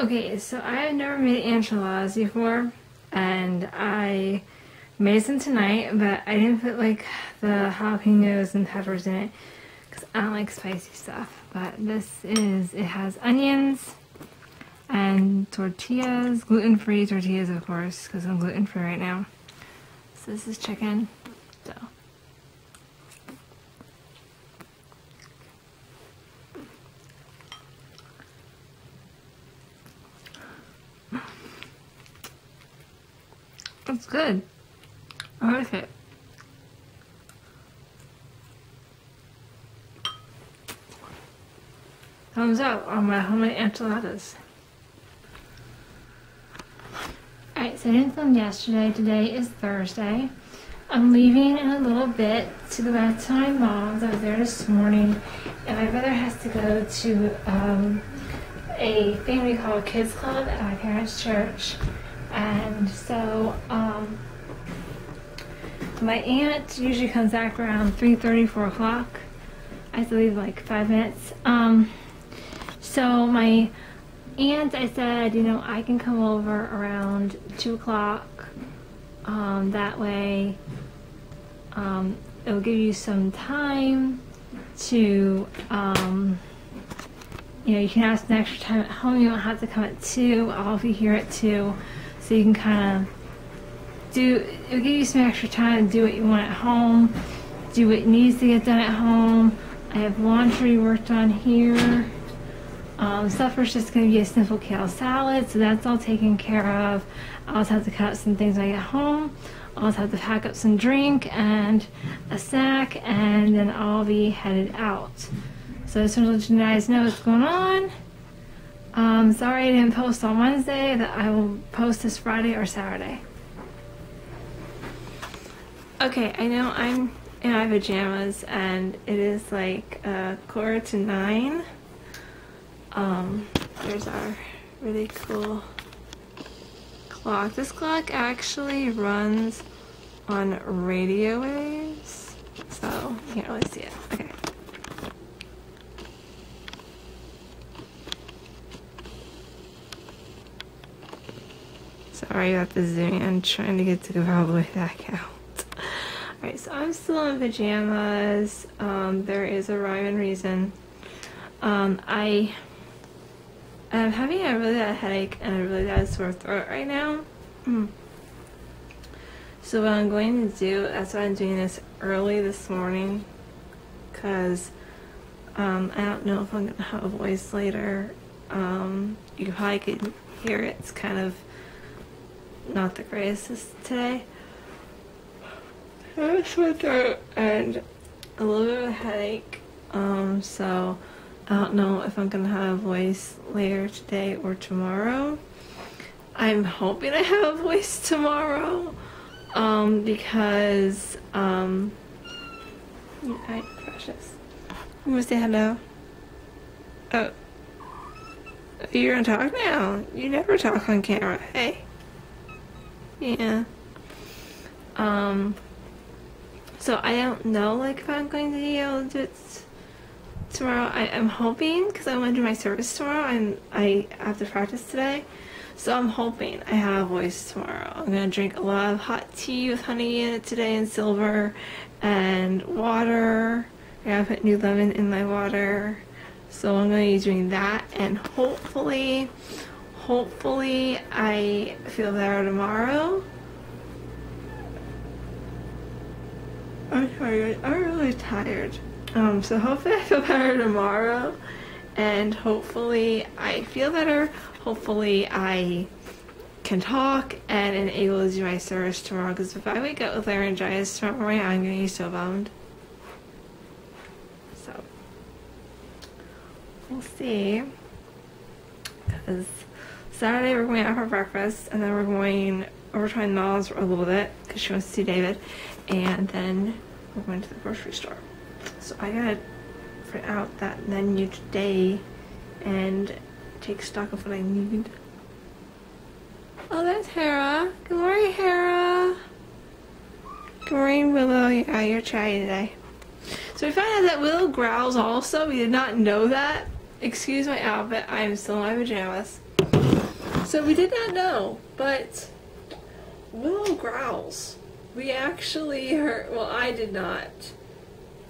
Okay, so I have never made enchiladas before, and I made some tonight, but I didn't put like the jalapenos and peppers in it because I don't like spicy stuff. But this is, it has onions and tortillas, gluten-free tortillas of course, because I'm gluten-free right now. So this is chicken, so. It's good. I like it. Thumbs up on my homemade enchiladas. Alright, so I didn't film yesterday. Today is Thursday. I'm leaving in a little bit to go back to my mom's. I was there this morning, and my brother has to go to um, a thing we call Kids Club at my parents' church. And so, um, my aunt usually comes back around 3.30, 4 o'clock. I have to leave like five minutes. Um, so my aunt, I said, you know, I can come over around 2 o'clock. Um, that way, um, it'll give you some time to, um, you know, you can have some extra time at home. You don't have to come at 2. I'll be here at 2 so you can kind of do it'll give you some extra time to do what you want at home do what needs to get done at home. I have laundry worked on here. Um, supper's just going to be a simple kale salad so that's all taken care of. I also have to cut up some things when I get home. I also have to pack up some drink and a snack and then I'll be headed out. So just want to let you guys know what's going on um, sorry I didn't post on Wednesday. That I will post this Friday or Saturday. Okay, I know I'm in my pajamas and it is like a quarter to nine. Um, there's our really cool clock. This clock actually runs on radio waves, so you can't really see it. Okay. Sorry about the zoom in, trying to get to go all the way back out. Alright, so I'm still in pajamas. Um, there is a rhyme and reason. Um, I am having a really bad headache and a really bad sore throat right now. So what I'm going to do, that's why I'm doing this early this morning, because um, I don't know if I'm going to have a voice later. Um, you probably could hear it. It's kind of not the greatest today. I have a sore throat and a little bit of a headache. Um, so I don't know if I'm gonna have a voice later today or tomorrow. I'm hoping I have a voice tomorrow. Um, because um I precious. I'm gonna say hello. Oh. You're gonna talk now. You never talk on camera. Hey. Yeah. Um, so I don't know, like, if I'm going to be able to do it tomorrow. I, am hoping, because I want to do my service tomorrow, and I have to practice today. So I'm hoping I have a voice tomorrow. I'm to drink a lot of hot tea with honey in it today and silver, and water. I gotta put new lemon in my water. So I'm to be doing that, and hopefully hopefully I feel better tomorrow. I'm tired. I'm really tired. Um, so hopefully I feel better tomorrow and hopefully I feel better. Hopefully I can talk and am able to do my service tomorrow because if I wake up with laryngitis tomorrow I'm going to be so bummed. So, we'll see. Because Saturday we're going out for breakfast and then we're going over to my mom's for a little bit because she wants to see David and then we're going to the grocery store. So I gotta print out that menu today and take stock of what I need. Oh, that's Hera. Good morning, Hera. Good morning, Willow. Yeah, you're chatty today. So we found out that Willow growls also. We did not know that. Excuse my outfit. I am still in my pajamas. So we did not know, but Willow growls. We actually heard, well, I did not.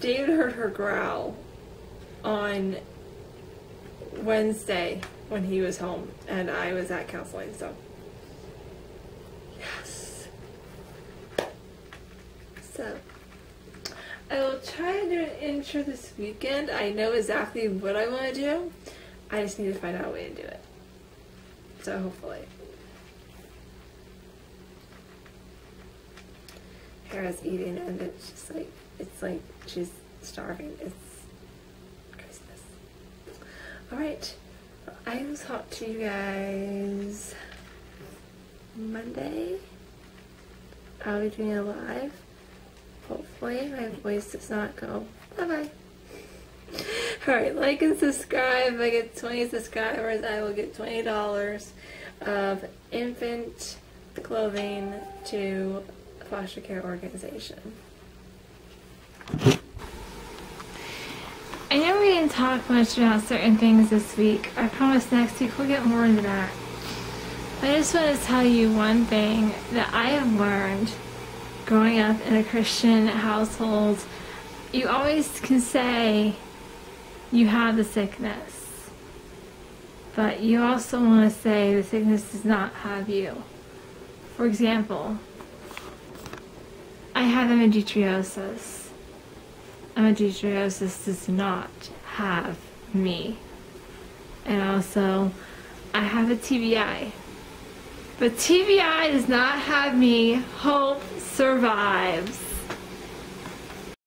David heard her growl on Wednesday when he was home and I was at counseling, so. Yes. So, I will try to do an intro this weekend. I know exactly what I want to do. I just need to find out a way to do it. So, hopefully. Hera's eating and it's just like, it's like she's starving. It's Christmas. Alright. I will talk to you guys Monday. I'll be doing a live. Hopefully my voice does not go. Bye bye. Alright, like and subscribe. If I get 20 subscribers, I will get $20 of infant clothing to a foster care organization. I know we didn't talk much about certain things this week. I promise next week we'll get more into that. I just want to tell you one thing that I have learned growing up in a Christian household. You always can say you have the sickness, but you also want to say the sickness does not have you. For example, I have endometriosis endometriosis does not have me. And also, I have a TBI. But TBI does not have me. Hope survives.